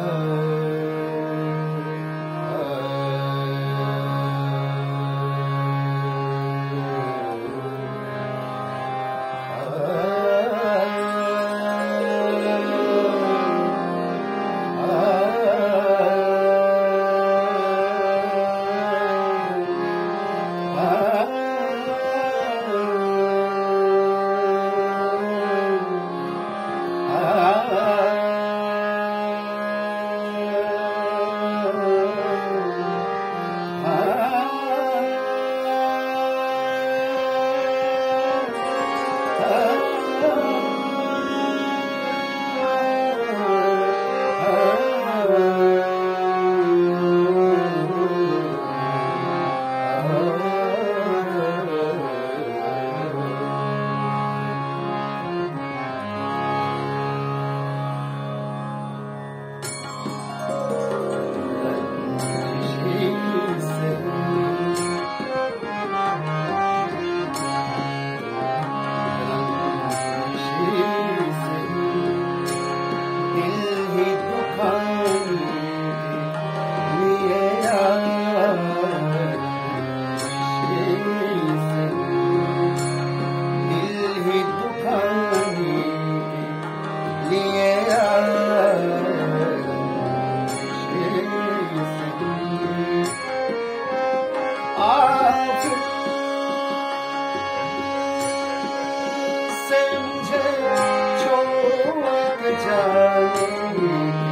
love. Amen.